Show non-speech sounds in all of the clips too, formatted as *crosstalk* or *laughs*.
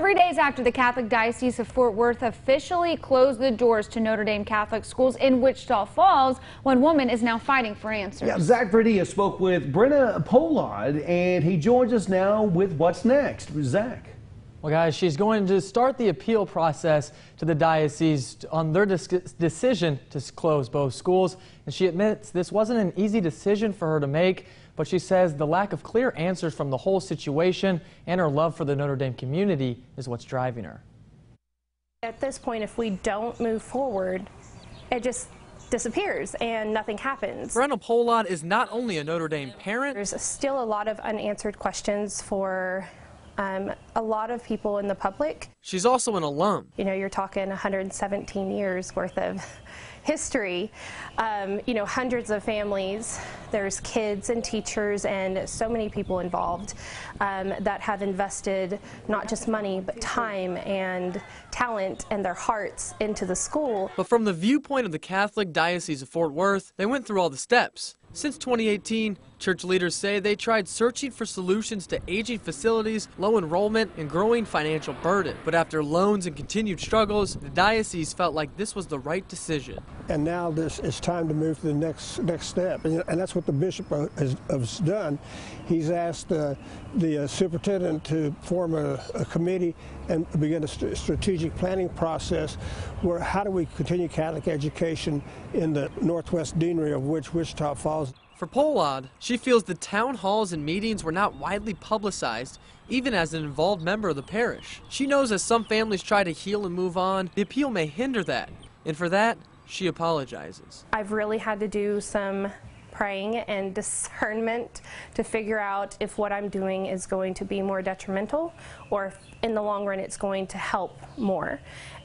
Three days after the Catholic Diocese of Fort Worth officially closed the doors to Notre Dame Catholic schools in Wichita Falls, one woman is now fighting for answers. Yeah, Zach Verdia spoke with Brenna Pollard, and he joins us now with what's next. Zach. Well, guys, she's going to start the appeal process to the diocese on their decision to close both schools. And she admits this wasn't an easy decision for her to make but she says the lack of clear answers from the whole situation and her love for the Notre Dame community is what's driving her. At this point, if we don't move forward, it just disappears and nothing happens. Brenna Pollard is not only a Notre Dame parent. There's still a lot of unanswered questions for um, a lot of people in the public. She's also an alum. You know, you're talking 117 years worth of *laughs* history. Um, you know, hundreds of families. There's kids and teachers and so many people involved um, that have invested not just money but time and talent and their hearts into the school. But from the viewpoint of the Catholic Diocese of Fort Worth, they went through all the steps. Since 2018, church leaders say they tried searching for solutions to aging facilities, low enrollment, and growing financial burden. But after loans and continued struggles, the diocese felt like this was the right decision. And now this it's time to move to the next next step, and, and that's what the bishop has, has done. He's asked uh, the uh, superintendent to form a, a, committee and begin a st strategic planning process where how do we continue Catholic education in the northwest deanery of which Wichita Falls. For Pollard, she feels the town halls and meetings were not widely publicized, even as an involved member of the parish. She knows as some families try to heal and move on, the appeal may hinder that, and for that, she apologizes. I've really had to do some praying and *laughs* discernment to figure out if what I'm doing is going to be more detrimental or if in the long run it's going to help more.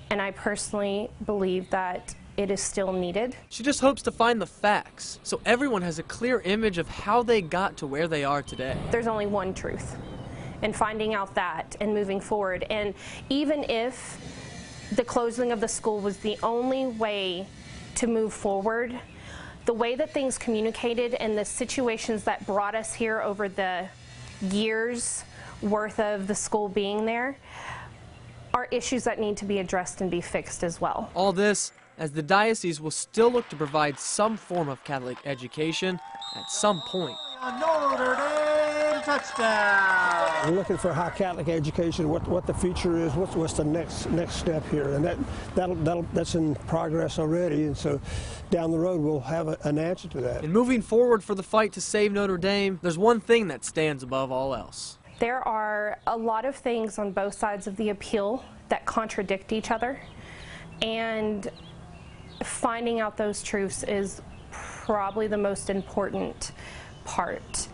And I personally believe that it is still needed. She just hopes to find the facts so everyone has a clear image of how they got to where they are today. There's only one truth and finding out that and moving forward. And even if the closing of the school was the only way to move forward, the way that things communicated and the situations that brought us here over the years worth of the school being there are issues that need to be addressed and be fixed as well. All this as the diocese will still look to provide some form of Catholic education at some point. Notre Dame touchdown! We're looking for high Catholic education, what, what the future is, what's, what's the next next step here, and that that'll, that'll, that's in progress already, and so down the road we'll have a, an answer to that. And moving forward for the fight to save Notre Dame, there's one thing that stands above all else. There are a lot of things on both sides of the appeal that contradict each other, and finding out those truths is probably the most important part.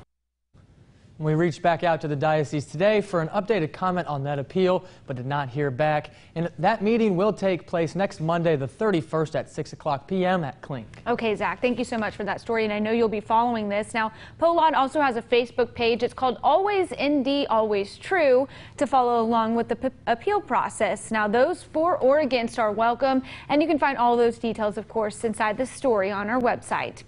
We reached back out to the diocese today for an updated comment on that appeal, but did not hear back. And that meeting will take place next Monday, the 31st at 6 o'clock p.m. at Clink. Okay, Zach, thank you so much for that story, and I know you'll be following this. Now, Pollard also has a Facebook page. It's called Always ND, Always True to follow along with the appeal process. Now, those for or against are welcome, and you can find all those details, of course, inside the story on our website.